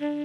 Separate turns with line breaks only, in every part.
Mm-hmm.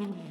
Mm-hmm.